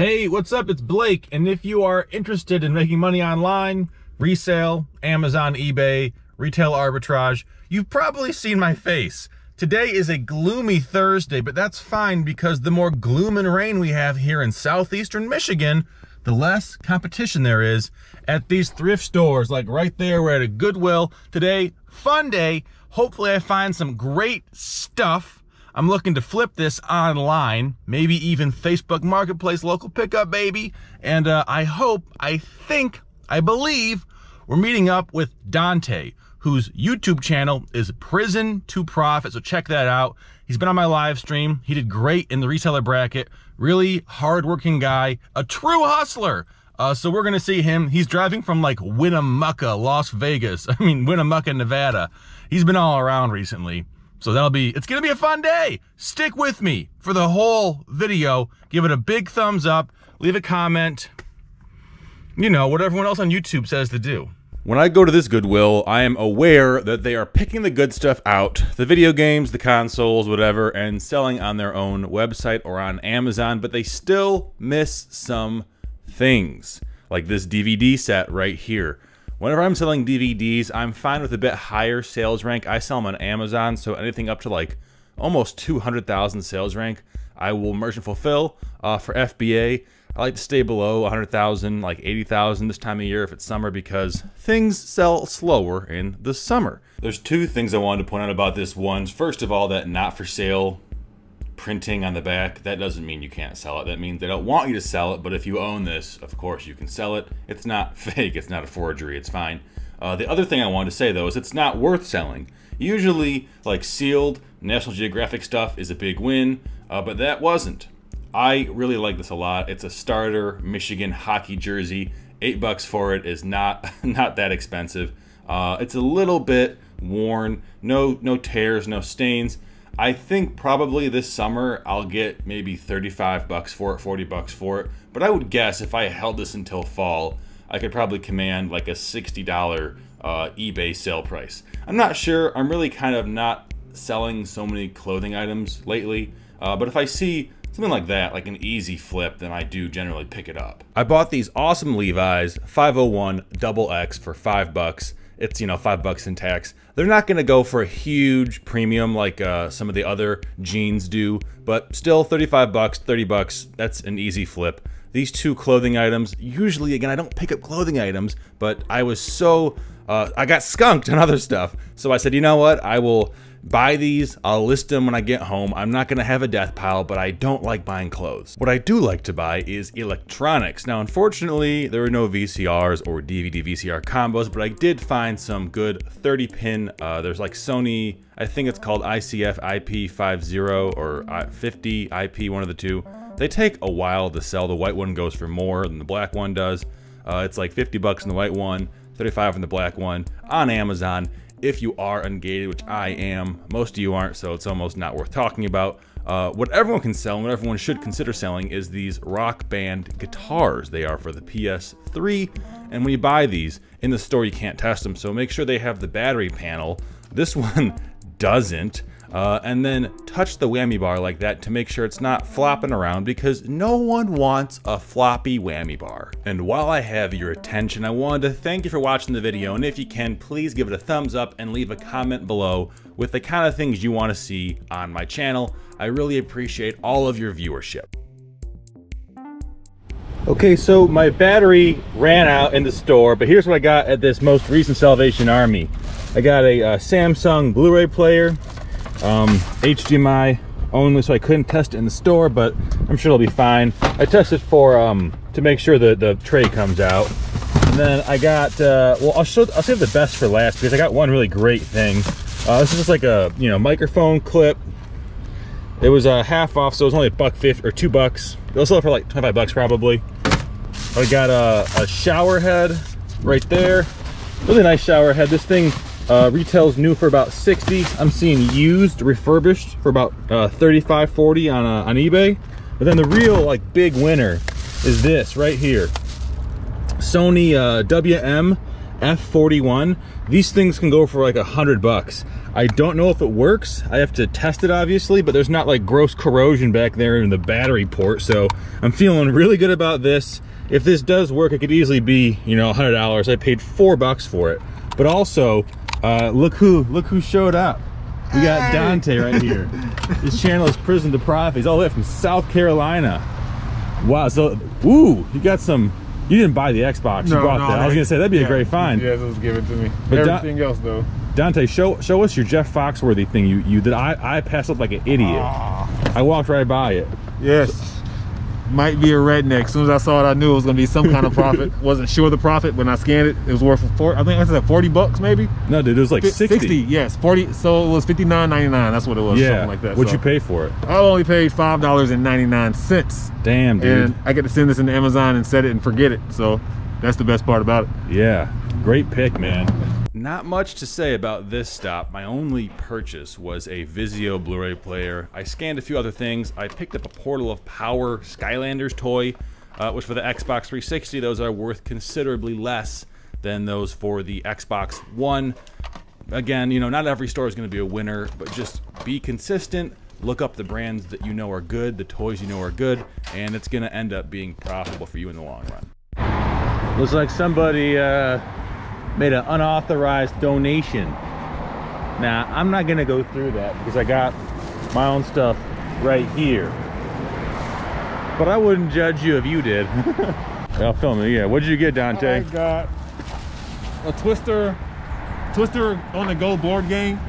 Hey, what's up? It's Blake, and if you are interested in making money online, resale, Amazon, eBay, retail arbitrage, you've probably seen my face. Today is a gloomy Thursday, but that's fine because the more gloom and rain we have here in southeastern Michigan, the less competition there is at these thrift stores. Like right there, we're at a Goodwill. Today, fun day. Hopefully I find some great stuff I'm looking to flip this online, maybe even Facebook Marketplace, local pickup, baby. And uh, I hope, I think, I believe we're meeting up with Dontae, whose YouTube channel is Prison to Profit. So check that out. He's been on my live stream. He did great in the reseller bracket. Really hardworking guy, a true hustler. Uh, so we're gonna see him. He's driving from like Winnemucca, Las Vegas. I mean, Winnemucca, Nevada. He's been all around recently. So that'll be, it's gonna be a fun day. Stick with me for the whole video. Give it a big thumbs up, leave a comment, you know, what everyone else on YouTube says to do. When I go to this Goodwill, I am aware that they are picking the good stuff out, the video games, the consoles, whatever, and selling on their own website or on Amazon, but they still miss some things, like this DVD set right here. Whenever I'm selling DVDs, I'm fine with a bit higher sales rank. I sell them on Amazon, so anything up to like almost 200,000 sales rank, I will merchant fulfill. Uh, for FBA, I like to stay below 100,000, like 80,000 this time of year if it's summer because things sell slower in the summer. There's two things I wanted to point out about this one. First of all, that not for sale printing on the back, that doesn't mean you can't sell it. That means they don't want you to sell it, but if you own this, of course you can sell it. It's not fake, it's not a forgery, it's fine. Uh, the other thing I wanted to say though is it's not worth selling. Usually, like sealed National Geographic stuff is a big win, uh, but that wasn't. I really like this a lot. It's a starter Michigan hockey jersey. Eight bucks for it is not not that expensive. Uh, it's a little bit worn, no no tears, no stains. I think probably this summer I'll get maybe 35 bucks for it, 40 bucks for it. But I would guess if I held this until fall, I could probably command like a $60 uh, eBay sale price. I'm not sure. I'm really kind of not selling so many clothing items lately. Uh, but if I see something like that, like an easy flip, then I do generally pick it up. I bought these awesome Levi's 501 double X for five bucks it's you know five bucks in tax. They're not going to go for a huge premium like uh, some of the other jeans do, but still 35 bucks, 30 bucks. That's an easy flip. These two clothing items. Usually, again, I don't pick up clothing items, but I was so uh, I got skunked on other stuff, so I said, you know what, I will buy these, I'll list them when I get home. I'm not gonna have a death pile, but I don't like buying clothes. What I do like to buy is electronics. Now, unfortunately, there are no VCRs or DVD VCR combos, but I did find some good 30 pin, uh, there's like Sony, I think it's called ICF IP50 or 50 IP, one of the two. They take a while to sell. The white one goes for more than the black one does. Uh, it's like 50 bucks in the white one, 35 in the black one on Amazon if you are ungated, which I am. Most of you aren't, so it's almost not worth talking about. Uh, what everyone can sell and what everyone should consider selling is these rock band guitars. They are for the PS3, and when you buy these in the store, you can't test them, so make sure they have the battery panel. This one doesn't uh, and then touch the whammy bar like that to make sure it's not flopping around because no one wants a floppy whammy bar. And while I have your attention, I wanted to thank you for watching the video and if you can, please give it a thumbs up and leave a comment below with the kind of things you want to see on my channel. I really appreciate all of your viewership. Okay, so my battery ran out in the store, but here's what I got at this most recent Salvation Army. I got a, uh, Samsung Blu-ray player, um, HDMI only, so I couldn't test it in the store, but I'm sure it'll be fine. I tested for um, to make sure that the tray comes out. And then I got, uh, well, I'll show, I'll save the best for last because I got one really great thing. Uh, this is just like a, you know, microphone clip. It was a uh, half off, so it was only a buck fifty or two bucks. It'll sell for like 25 bucks probably. I got a, a shower head right there. Really nice shower head. This thing uh, retails new for about 60. I'm seeing used, refurbished for about uh, 35, 40 on, uh, on eBay. But then the real like big winner is this right here. Sony uh, WM F41. These things can go for like a hundred bucks. I don't know if it works. I have to test it obviously, but there's not like gross corrosion back there in the battery port. So I'm feeling really good about this. If this does work, it could easily be, you know, a $100. I paid four bucks for it. But also, uh, look who, look who showed up. We got Dontae right here. His channel is Prison to Profit. He's all the way from South Carolina. Wow, so, ooh, you got some, you didn't buy the Xbox, you bought that. I was gonna say, that'd be yeah, a great find. Yes, it was given to me. But Don- Everything else though. Dontae, show show us your Jeff Foxworthy thing you, you did. I, I passed up like an idiot. Ah. I walked right by it. Yes. Might be a redneck. As soon as I saw it, I knew it was gonna be some kind of profit. Wasn't sure the profit when I scanned it. It was worth four. I think I said forty bucks, maybe. No, dude, it was like Fi- 60. Yes, forty. So it was fifty nine ninety nine. That's what it was. Yeah. something like that. What'd so. you pay for it? I only paid five dollars and ninety nine cents, Damn, dude. and I get to send this into Amazon and set it and forget it. So that's the best part about it. yeah, great pick, man. Not much to say about this stop. My only purchase was a Vizio Blu-ray player. I scanned a few other things. I picked up a Portal of Power Skylanders toy, uh, which for the Xbox 360, those are worth considerably less than those for the Xbox One. Again, you know, not every store is going to be a winner, but just be consistent. Look up the brands that you know are good, the toys you know are good, and it's going to end up being profitable for you in the long run. Looks like somebody uh, made an unauthorized donation. Now, I'm not gonna go through that because I got my own stuff right here. But I wouldn't judge you if you did. I'll film it, yeah. What did you get, Dontae? I got a Twister, Twister on the go board game,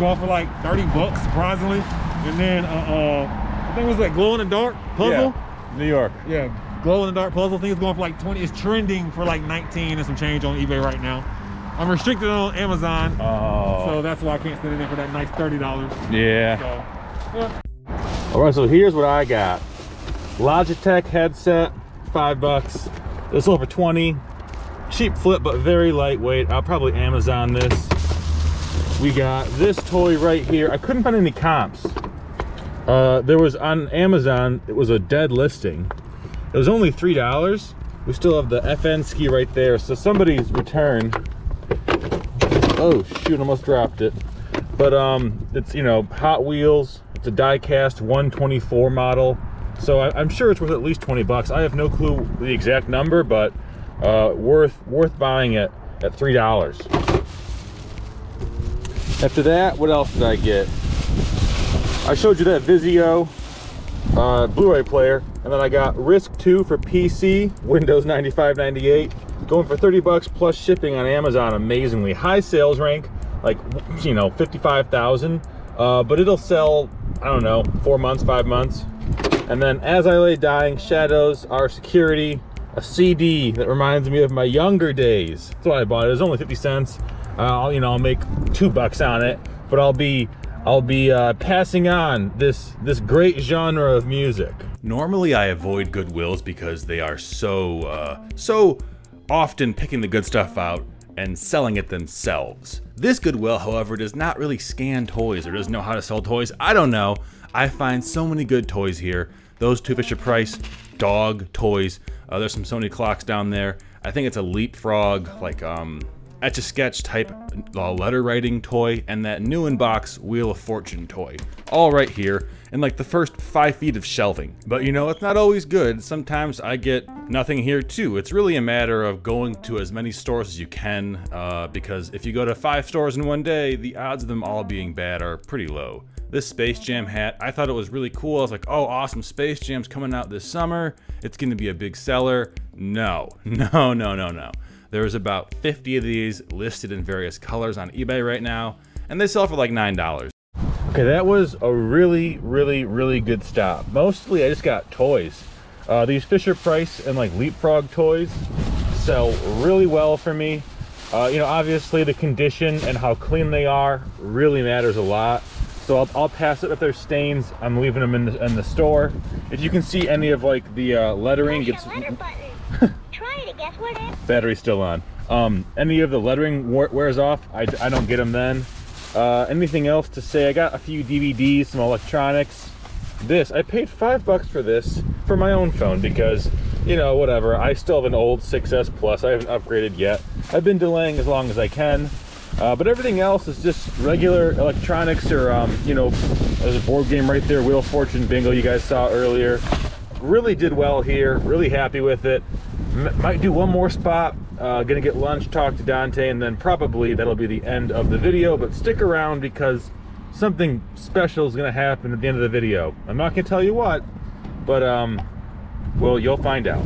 going for like 30 bucks, surprisingly. And then, uh, uh I think it was that glow in the dark puzzle. Yeah, New York. Yeah, glow in the dark puzzle. I think it's going for like 20. It's trending for like 19 and some change on eBay right now. I'm restricted on Amazon, Oh, so that's why I can't send it in for that nice $30. yeah. So, yeah. All right, so here's what I got. Logitech headset, five bucks. This over 20. Cheap flip, but very lightweight. I'll probably Amazon this. We got this toy right here. I couldn't find any comps. Uh, there was on Amazon, it was a dead listing. It was only $3. We still have the FN ski right there. So somebody's return. Oh shoot, almost dropped it. But um, it's, you know, Hot Wheels. It's a die-cast 124 model. So I, I'm sure it's worth at least 20 bucks. I have no clue the exact number, but uh, worth worth buying it at three dollars. After that, what else did I get? I showed you that Vizio uh, Blu-ray player, and then I got Risk 2 for PC, Windows 95, 98, going for 30 bucks plus shipping on Amazon. Amazingly high sales rank, like you know 55,000, uh, but it'll sell I don't know four months, five months. And then as I lay dying, Shadows, Are Security, a CD that reminds me of my younger days. That's why I bought it. It was only 50 cents. I'll, you know, I'll make two bucks on it, but I'll be, I'll be uh, passing on this this great genre of music. Normally, I avoid Goodwills because they are so, uh, so often picking the good stuff out and selling it themselves. This Goodwill, however, does not really scan toys or doesn't know how to sell toys. I don't know. I find so many good toys here. Those two Fisher Price dog toys. Uh, there's some Sony clocks down there. I think it's a leapfrog, like um, etch a sketch type uh, letter writing toy, and that new in box Wheel of Fortune toy. All right here in like the first five feet of shelving. But you know, it's not always good. Sometimes I get nothing here too. It's really a matter of going to as many stores as you can, uh, because if you go to five stores in one day, the odds of them all being bad are pretty low. This Space Jam hat, I thought it was really cool. I was like, oh, awesome, Space Jam's coming out this summer. It's gonna be a big seller. No, no, no, no, no. There's about 50 of these listed in various colors on eBay right now, and they sell for like $9. Okay, that was a really, really, really good stop. Mostly, I just got toys. Uh, these Fisher Price and like Leapfrog toys sell really well for me. Uh, you know, obviously the condition and how clean they are really matters a lot. So I'll, I'll pass it if there's stains. I'm leaving them in the, in the store. If you can see any of like the uh, lettering Push gets letter button. Try it again. What is? Battery's still on. Um, any of the lettering wears off, I, I don't get them then. Uh, anything else to say? I got a few DVDs, some electronics. This, I paid five bucks for this for my own phone because, you know, whatever. I still have an old 6S Plus. I haven't upgraded yet. I've been delaying as long as I can. Uh, but everything else is just regular electronics or, um, you know, there's a board game right there, Wheel of Fortune Bingo you guys saw earlier. Really did well here, really happy with it. Might do one more spot, uh, gonna get lunch, talk to Dontae, and then probably that'll be the end of the video, but stick around because something special is gonna happen at the end of the video. I'm not gonna tell you what, but um, well, you'll find out.